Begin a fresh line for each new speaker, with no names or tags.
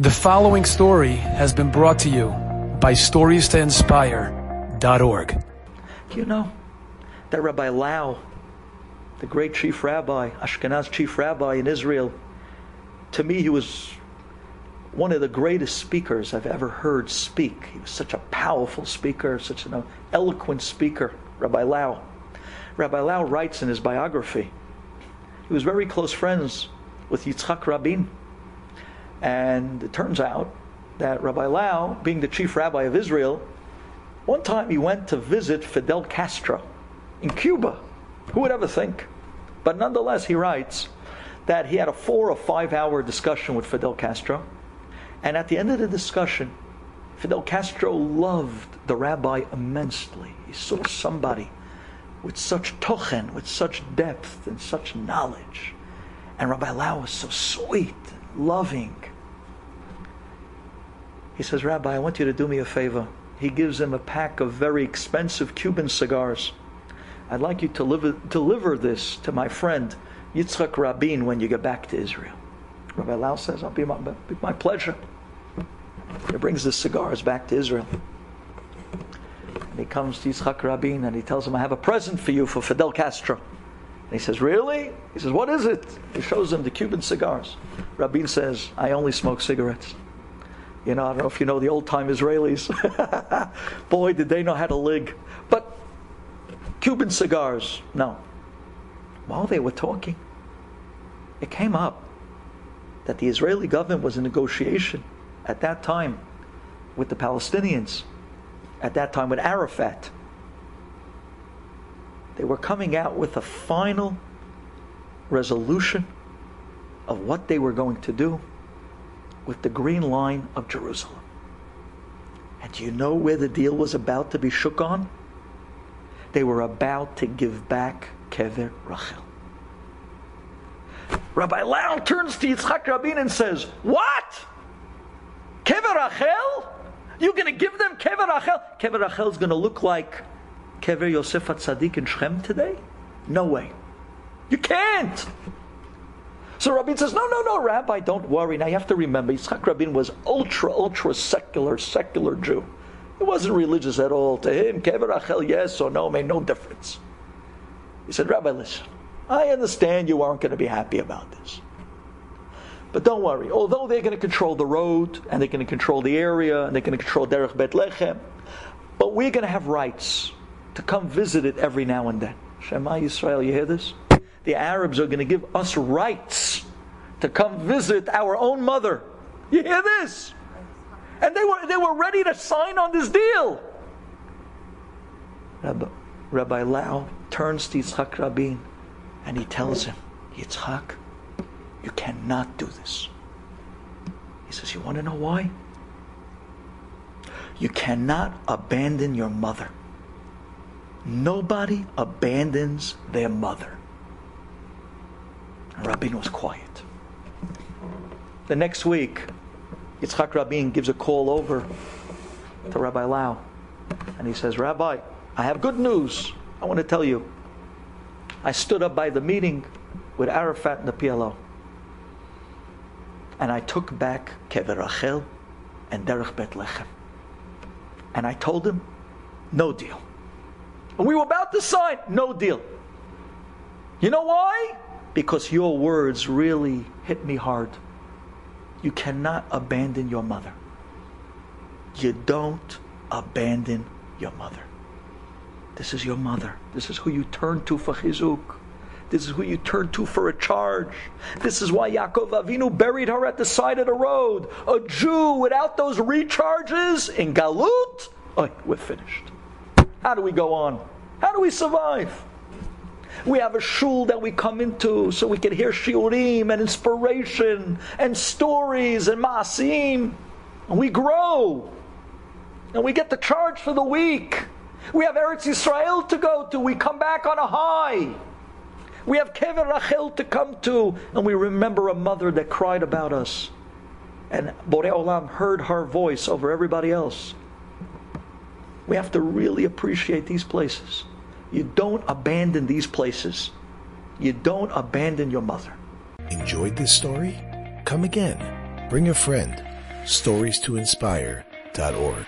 The following story has been brought to you by StoriesToInspire.org.
Do you know that Rabbi Lau, the great chief rabbi, Ashkenaz chief rabbi in Israel, to me he was one of the greatest speakers I've ever heard speak. He was such a powerful speaker, such an eloquent speaker, Rabbi Lau. Rabbi Lau writes in his biography, he was very close friends with Yitzhak Rabin and it turns out that Rabbi Lau, being the chief rabbi of Israel, one time he went to visit Fidel Castro in Cuba. Who would ever think? But nonetheless, he writes that he had a four or five hour discussion with Fidel Castro. And at the end of the discussion, Fidel Castro loved the rabbi immensely. He saw somebody with such tochen, with such depth and such knowledge. And Rabbi Lau was so sweet, loving, he says, Rabbi, I want you to do me a favor. He gives him a pack of very expensive Cuban cigars. I'd like you to deliver, deliver this to my friend Yitzchak Rabin when you get back to Israel. Rabbi Lau says, I'll be my, be my pleasure. He brings the cigars back to Israel. And he comes to Yitzchak Rabin and he tells him, I have a present for you for Fidel Castro. And he says, Really? He says, What is it? He shows him the Cuban cigars. Rabin says, I only smoke cigarettes. You know, I don't know if you know the old time Israelis. Boy, did they know how to lig. But Cuban cigars, no. While they were talking, it came up that the Israeli government was in negotiation at that time with the Palestinians, at that time with Arafat. They were coming out with a final resolution of what they were going to do with the green line of Jerusalem. And do you know where the deal was about to be shook on? They were about to give back Kever Rachel. Rabbi Lau turns to Yitzchak Rabin and says, What? Kever Rachel? You're going to give them Kever Rachel? Kever Rachel is going to look like Kever Yosef Tzaddik in Shechem today? No way. You can't. So Rabin says, no, no, no, Rabbi, don't worry. Now you have to remember, Yitzhak Rabin was ultra, ultra secular, secular Jew. He wasn't religious at all. To him, Kever Rachel, yes or no, made no difference. He said, Rabbi, listen, I understand you aren't going to be happy about this. But don't worry, although they're going to control the road, and they're going to control the area, and they're going to control Derech Bet Lechem, but we're going to have rights to come visit it every now and then. Shema Yisrael, you hear this? the Arabs are going to give us rights to come visit our own mother. You hear this? And they were, they were ready to sign on this deal. Rabbi, Rabbi Lau turns to Yitzhak Rabin and he tells him, Yitzhak, you cannot do this. He says, You want to know why? You cannot abandon your mother. Nobody abandons their mother. Rabin was quiet. The next week, Yitzhak Rabin gives a call over to Rabbi Lau. And he says, Rabbi, I have good news. I want to tell you. I stood up by the meeting with Arafat and the PLO. And I took back Kever Rachel and Derech Bet Lechem. And I told him, no deal. And we were about to sign, no deal. You know why? because your words really hit me hard. You cannot abandon your mother. You don't abandon your mother. This is your mother. This is who you turn to for chizuk. This is who you turn to for a charge. This is why Yaakov Avinu buried her at the side of the road. A Jew without those recharges in Galut, oh, we're finished. How do we go on? How do we survive? We have a shul that we come into so we can hear shiurim and inspiration and stories and maasim. And we grow. And we get the charge for the week. We have Eretz Yisrael to go to. We come back on a high. We have Kever Rachel to come to. And we remember a mother that cried about us. And Borei Olam heard her voice over everybody else. We have to really appreciate these places. You don't abandon these places. You don't abandon your mother.
Enjoyed this story? Come again. Bring a friend. StoriesToInspire.org.